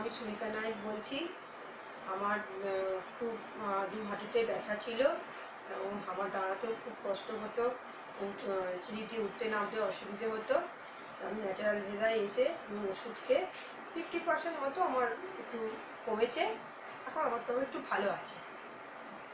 আমি সুমিতা নায়ক বলছি। আমার খুব দুই হাঁটুতে ব্যথা ছিল এবং আমার দাঁড়াতেও খুব কষ্ট হতো উঠ- সিঁড়ি দিয়ে উঠতে নামতে অসুবিধে হতো। আমি ন্যাচারাল ভেদায় এসে আমি ওষুধ খেয়ে ফিফটি পার্সেন্ট মতো আমার একটু কমেছে। এখন আমার তবে একটু ভালো আছে।